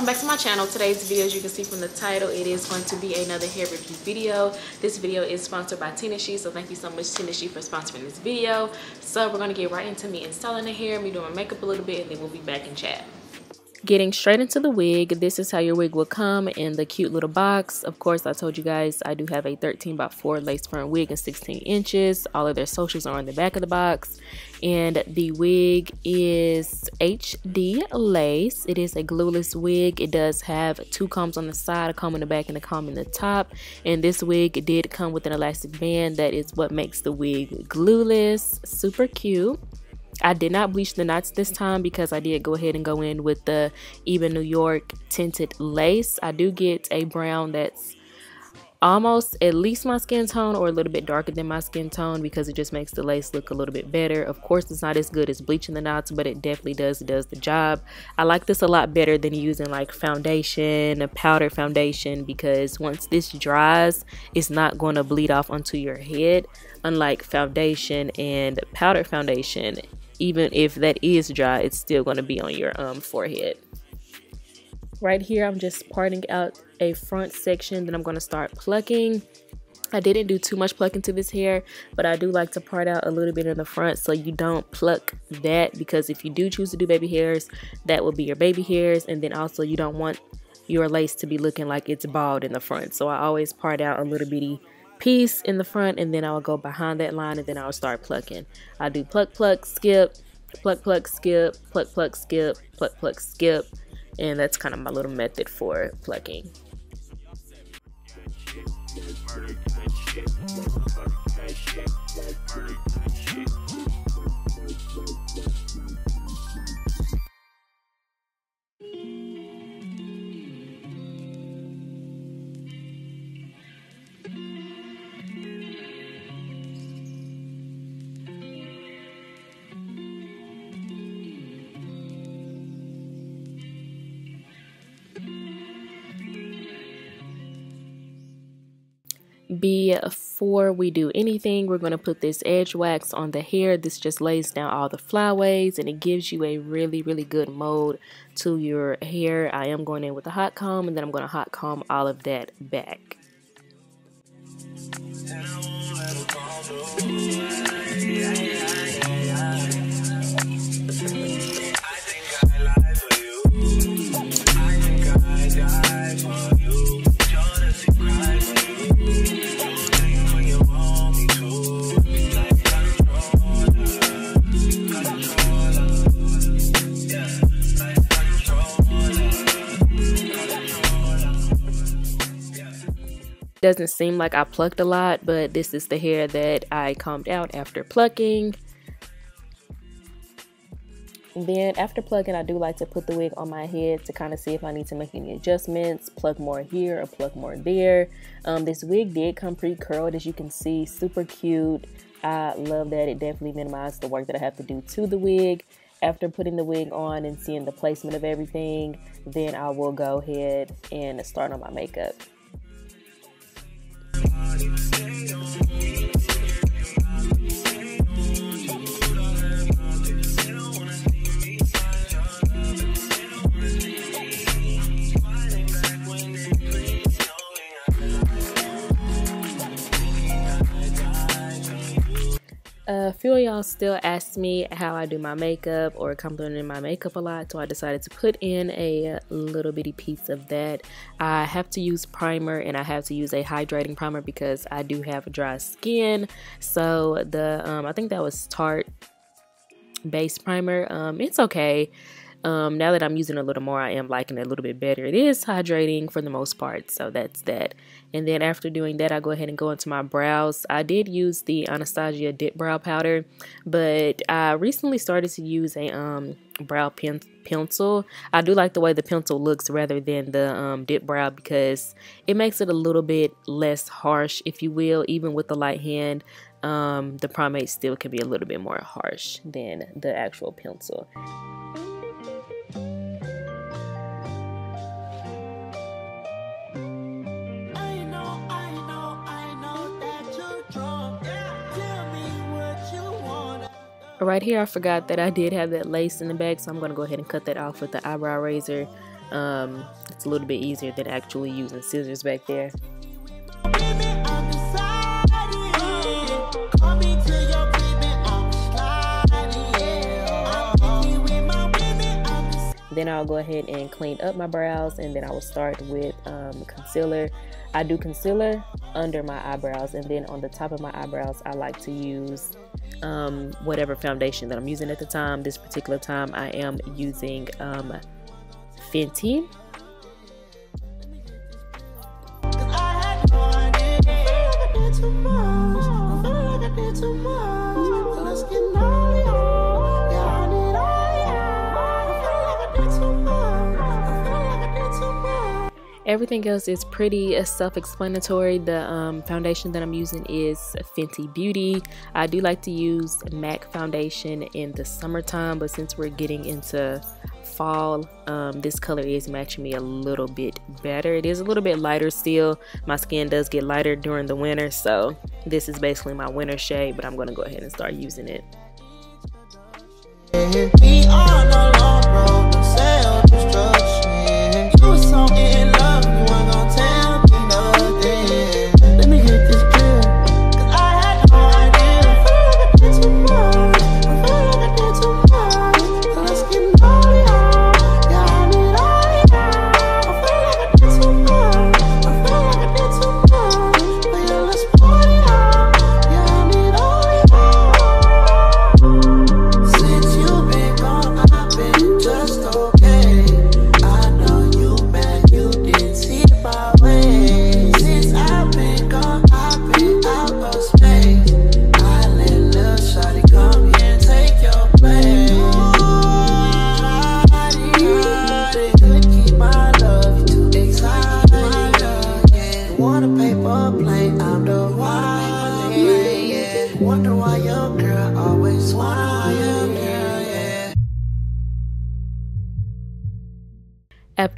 Welcome back to my channel. Today's video, as you can see from the title, it is going to be another hair review video. This video is sponsored by Tinashe, so thank you so much Tinashe for sponsoring this video. So we're gonna get right into me installing the hair, me doing my makeup a little bit, and then we'll be back in chat. Getting straight into the wig, this is how your wig will come in the cute little box. Of course, I told you guys I do have a 13 by 4 lace front wig and 16 inches. All of their socials are on the back of the box. And the wig is HD lace. It is a glueless wig. It does have two combs on the side, a comb in the back and a comb in the top. And this wig did come with an elastic band. That is what makes the wig glueless. Super cute. I did not bleach the knots this time because I did go ahead and go in with the Ebin New York tinted lace. I do get a brown that's almost at least my skin tone or a little bit darker than my skin tone because it just makes the lace look a little bit better. Of course, it's not as good as bleaching the knots, but it definitely does does the job. I like this a lot better than using like foundation, a powder foundation because once this dries, it's not going to bleed off onto your head. Unlike foundation and powder foundation, even if that is dry, it's still going to be on your um, forehead. Right here, I'm just parting out a front section, then I'm going to start plucking. I didn't do too much plucking to this hair, but I do like to part out a little bit in the front so you don't pluck that because if you do choose to do baby hairs, that will be your baby hairs. And then also you don't want your lace to be looking like it's bald in the front. So I always part out a little bitty piece in the front and then I'll go behind that line and then I'll start plucking. I do pluck, pluck, skip, pluck, pluck, skip, pluck, pluck, skip, pluck, pluck, skip. And that's kind of my little method for plucking. Before we do anything. We're going to put this edge wax on the hair. This just lays down all the flyaways and it gives you a really really good mold to your hair. I am going in with a hot comb and then I'm going to hot comb all of that back Doesn't seem like I plucked a lot, but this is the hair that I combed out after plucking. Then after plucking, I do like to put the wig on my head to kind of see if I need to make any adjustments, plug more here or plug more there. Um, this wig did come pre-curled as you can see, super cute. I love that. It definitely minimized the work that I have to do to the wig. After putting the wig on and seeing the placement of everything, then I will go ahead and start on my makeup. Thank you. A few of y'all still ask me how I do my makeup or complimenting my makeup a lot, so I decided to put in a little bitty piece of that. I have to use primer and I have to use a hydrating primer because I do have dry skin. So the um, I think that was Tarte base primer. Um, it's okay. Um, now that I'm using a little more, I am liking it a little bit better. It is hydrating for the most part, so that's that. And then after doing that, I go ahead and go into my brows. I did use the Anastasia Dip Brow Powder, but I recently started to use a um, brow pen pencil. I do like the way the pencil looks rather than the um, dip brow because it makes it a little bit less harsh, if you will, even with the light hand. Um, the pomade still can be a little bit more harsh than the actual pencil. Right here, I forgot that I did have that lace in the back, so I'm going to go ahead and cut that off with the eyebrow razor. um, it's a little bit easier than actually using scissors back there. Then I'll go ahead and clean up my brows and then I will start with um, concealer. I do concealer under my eyebrows and then on the top of my eyebrows I like to use um, whatever foundation that I'm using at the time. This particular time I am using um, Fenty. Everything else is pretty self-explanatory. The um, foundation that I'm using is Fenty Beauty. I do like to use MAC foundation in the summertime, but since we're getting into fall, um, this color is matching me a little bit better. It is a little bit lighter still. My skin does get lighter during the winter, so this is basically my winter shade, but I'm going to go ahead and start using it.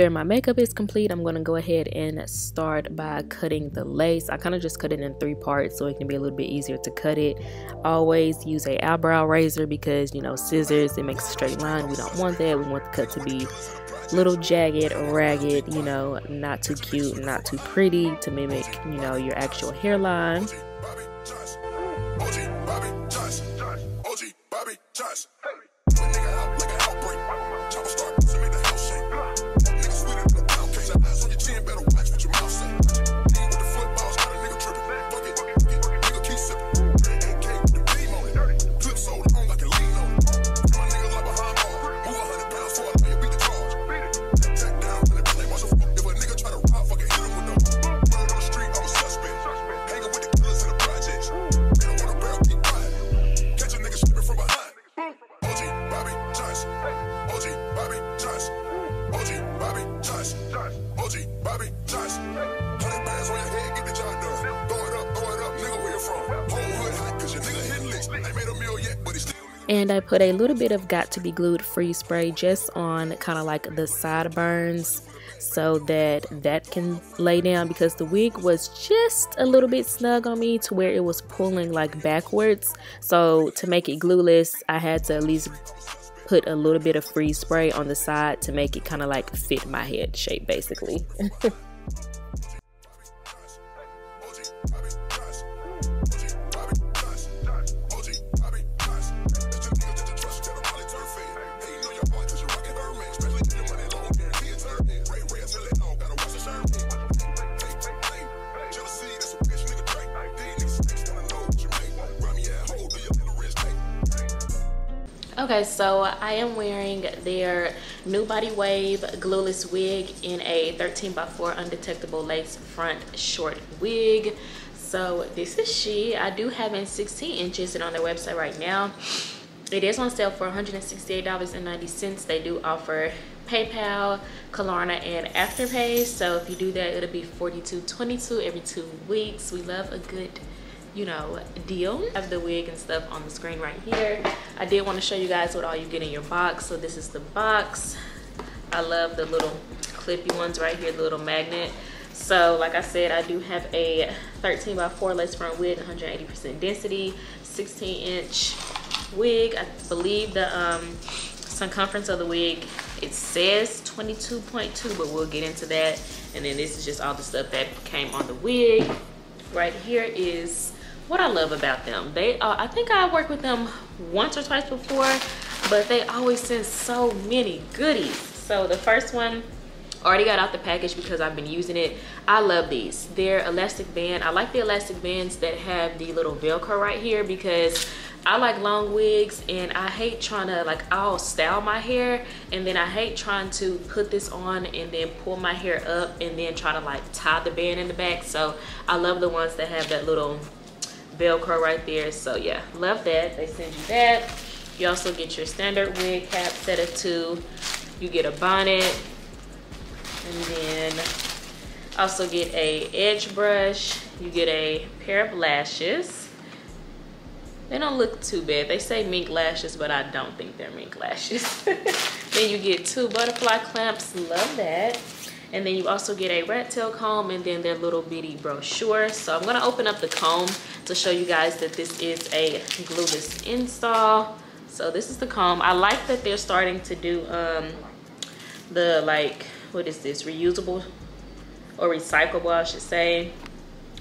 After my makeup is complete, I'm going to go ahead and start by cutting the lace. I kind of just cut it in three parts so it can be a little bit easier to cut it. Always use a eyebrow razor because, you know, scissors, it makes a straight line. We don't want that. We want the cut to be little jagged ragged, you know, not too cute, not too pretty to mimic, you know, your actual hairline. And I put a little bit of Got2b Glued free spray just on kind of like the sideburns so that that can lay down because the wig was just a little bit snug on me to where it was pulling like backwards. So to make it glueless I had to at least put a little bit of free spray on the side to make it kind of like fit my head shape basically Okay, so I am wearing their new body wave glueless wig in a 13 by 4 undetectable lace front short wig. So this is she. I do have in 16 inches and on their website right now. It is on sale for $168.90. They do offer PayPal, Klarna, and Afterpay. So if you do that, it'll be $42.22 every two weeks. We love a good you know deal have the wig and stuff on the screen right here. I did want to show you guys what all you get in your box. So this is the box. I love the little clippy ones right here the little magnet. So like i said i do have a 13 by 4 lace front wig 180 percent density 16 inch wig. I believe the um circumference of the wig it says 22.2 but we'll get into that. And then this is just all the stuff that came on the wig. Right here is what I love about them. They uh, I think I worked with them once or twice before but they always send so many goodies. So the first one already got out the package because I've been using it. I love these. They're elastic band. I like the elastic bands that have the little velcro right here because I like long wigs and I hate trying to like I'll style my hair and then I hate trying to put this on and then pull my hair up and then try to like tie the band in the back. So I love the ones that have that little velcro right there so yeah love that they send you that you also get your standard wig cap set of two you get a bonnet and then also get a edge brush you get a pair of lashes they don't look too bad. They say mink lashes, but I don't think they're mink lashes. then you get two butterfly clamps. Love that. And then you also get a rat tail comb and then their little bitty brochure. So I'm gonna open up the comb to show you guys that this is a glueless install. So this is the comb. I like that they're starting to do um, the like, what is this, reusable or recyclable, I should say.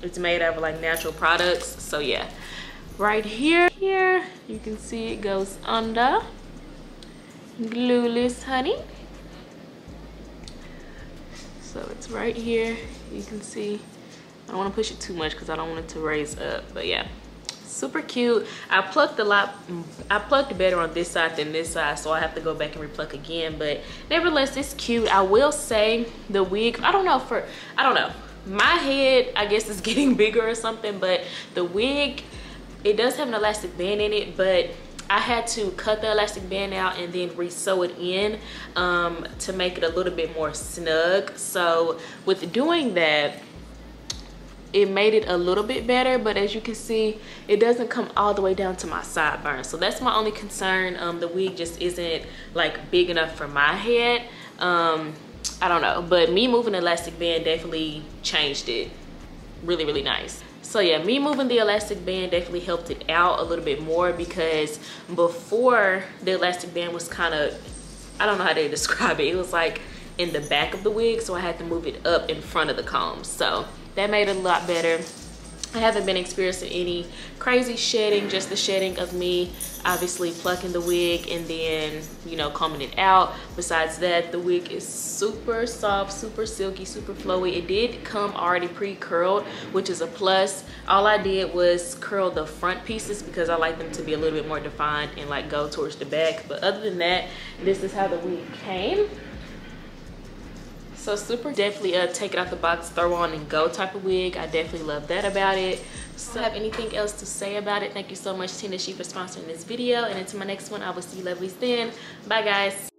It's made out of like natural products. So yeah, right here here you can see it goes under glueless honey so it's right here you can see I don't want to push it too much because I don't want it to raise up but yeah. Super cute. I plucked a lot I plucked better on this side than this side so I have to go back and repluck again but nevertheless it's cute. I will say the wig I don't know for I don't know. My head I guess is getting bigger or something but the wig it does have an elastic band in it but I had to cut the elastic band out and then re-sew it in um, to make it a little bit more snug. So with doing that it made it a little bit better but as you can see it doesn't come all the way down to my sideburn so that's my only concern um, the wig just isn't like big enough for my head. Um, I don't know but me moving the elastic band definitely changed it. Really really nice. So yeah me moving the elastic band definitely helped it out a little bit more because before the elastic band was kind of i don't know how to describe it. It was like in the back of the wig so i had to move it up in front of the comb. So that made it a lot better I haven't been experiencing any crazy shedding, just the shedding of me obviously plucking the wig and then, you know, combing it out. Besides that, the wig is super soft, super silky, super flowy. It did come already pre-curled, which is a plus. All I did was curl the front pieces because I like them to be a little bit more defined and like go towards the back. But other than that, this is how the wig came so super definitely a take it out the box throw on and go type of wig. I definitely love that about it. So have anything else to say about it. Thank you so much Tinashe for sponsoring this video. And until my next one i will see you lovelies then. Bye guys